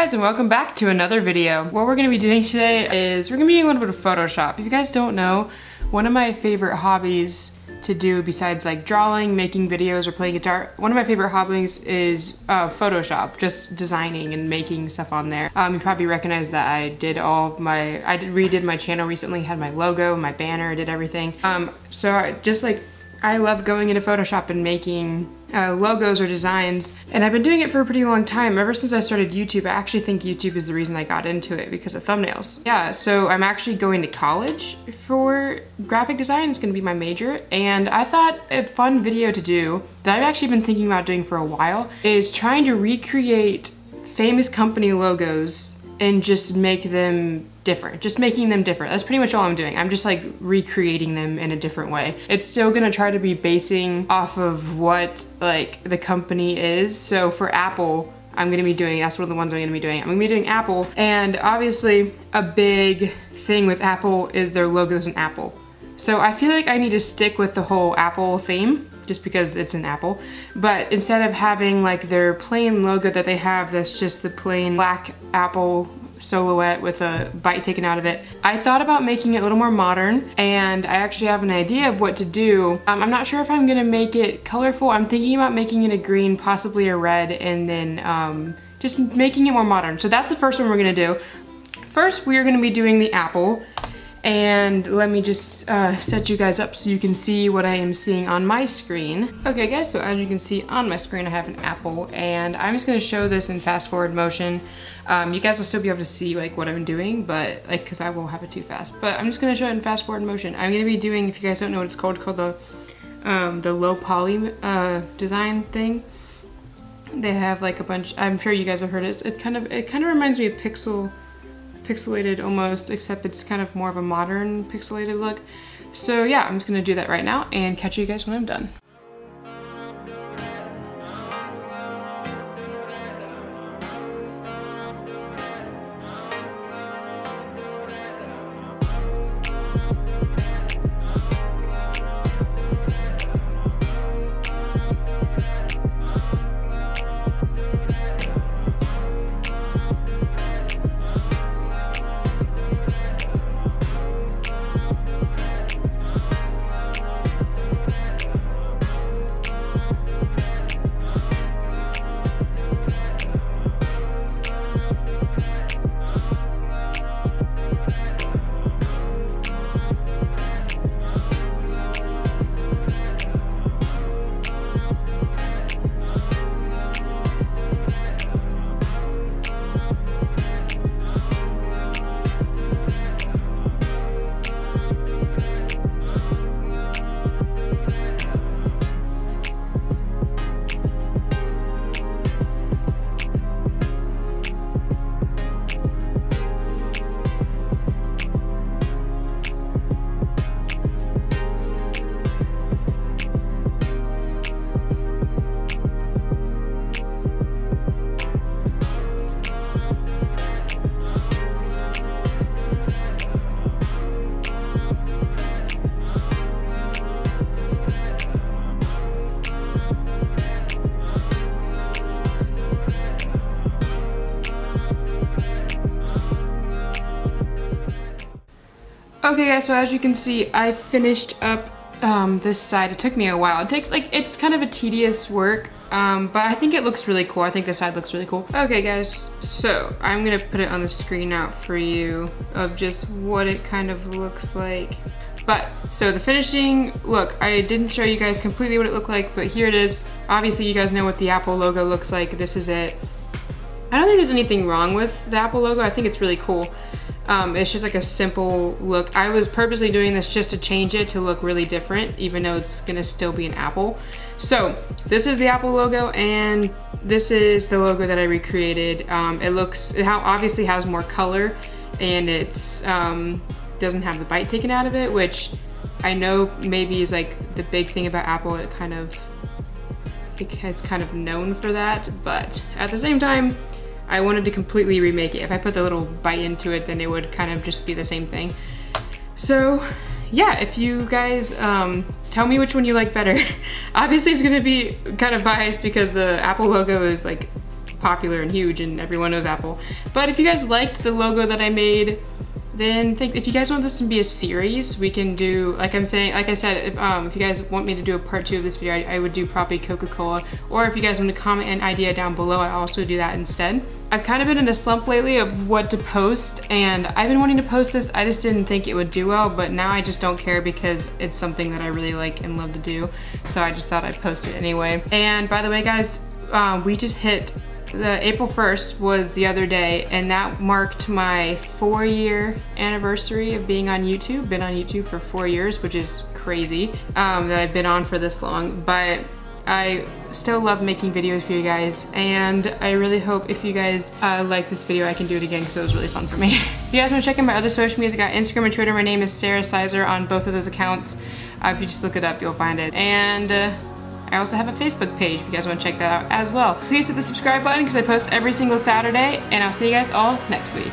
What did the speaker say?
guys and welcome back to another video. What we're gonna be doing today is we're gonna be doing a little bit of Photoshop. If you guys don't know, one of my favorite hobbies to do besides like drawing, making videos, or playing guitar, one of my favorite hobbies is uh, Photoshop, just designing and making stuff on there. Um, you probably recognize that I did all my, I did, redid my channel recently, had my logo, my banner, did everything. Um, so I just like, I love going into Photoshop and making uh, logos or designs. And I've been doing it for a pretty long time. Ever since I started YouTube, I actually think YouTube is the reason I got into it because of thumbnails. Yeah, so I'm actually going to college for graphic design. It's gonna be my major. And I thought a fun video to do that I've actually been thinking about doing for a while is trying to recreate famous company logos and just make them different, just making them different. That's pretty much all I'm doing. I'm just like recreating them in a different way. It's still gonna try to be basing off of what like the company is. So for Apple, I'm gonna be doing, that's one of the ones I'm gonna be doing. I'm gonna be doing Apple, and obviously a big thing with Apple is their logos in Apple. So I feel like I need to stick with the whole Apple theme just because it's an Apple. But instead of having like their plain logo that they have that's just the plain black Apple silhouette with a bite taken out of it. I thought about making it a little more modern and I actually have an idea of what to do. Um, I'm not sure if I'm gonna make it colorful. I'm thinking about making it a green, possibly a red, and then um, just making it more modern. So that's the first one we're gonna do. First, we are gonna be doing the apple. And let me just uh, set you guys up so you can see what I am seeing on my screen. Okay guys, so as you can see on my screen I have an apple and I'm just gonna show this in fast forward motion. Um, you guys will still be able to see like what I'm doing, but like, cause I won't have it too fast. But I'm just gonna show it in fast forward motion. I'm gonna be doing, if you guys don't know what it's called, called the um, the low poly uh, design thing. They have like a bunch. I'm sure you guys have heard it. It's, it's kind of it kind of reminds me of pixel pixelated almost, except it's kind of more of a modern pixelated look. So yeah, I'm just gonna do that right now and catch you guys when I'm done. Okay guys, so as you can see, I finished up um, this side. It took me a while. It takes like, it's kind of a tedious work, um, but I think it looks really cool. I think this side looks really cool. Okay guys, so I'm gonna put it on the screen out for you of just what it kind of looks like. But, so the finishing look, I didn't show you guys completely what it looked like, but here it is. Obviously you guys know what the Apple logo looks like. This is it. I don't think there's anything wrong with the Apple logo. I think it's really cool. Um, it's just like a simple look. I was purposely doing this just to change it to look really different, even though it's gonna still be an apple. So this is the Apple logo and this is the logo that I recreated. Um, it looks, it obviously has more color and it's um, doesn't have the bite taken out of it, which I know maybe is like the big thing about Apple. It kind of, it's kind of known for that, but at the same time, I wanted to completely remake it. If I put the little bite into it, then it would kind of just be the same thing. So yeah, if you guys um, tell me which one you like better. Obviously it's gonna be kind of biased because the Apple logo is like popular and huge and everyone knows Apple. But if you guys liked the logo that I made, then think if you guys want this to be a series, we can do, like I'm saying, like I said, if, um, if you guys want me to do a part two of this video, I, I would do probably Coca-Cola. Or if you guys want to comment an idea down below, I also do that instead. I've kind of been in a slump lately of what to post and I've been wanting to post this, I just didn't think it would do well, but now I just don't care because it's something that I really like and love to do. So I just thought I'd post it anyway. And by the way guys, um, we just hit the April 1st was the other day and that marked my four year anniversary of being on YouTube. Been on YouTube for four years, which is crazy um, that I've been on for this long, but I still love making videos for you guys and I really hope if you guys uh, like this video I can do it again because it was really fun for me. if you guys want to check out my other social media, I got Instagram and Twitter. My name is Sarah Sizer on both of those accounts. Uh, if you just look it up, you'll find it. And uh, I also have a Facebook page if you guys want to check that out as well. Please hit the subscribe button because I post every single Saturday, and I'll see you guys all next week.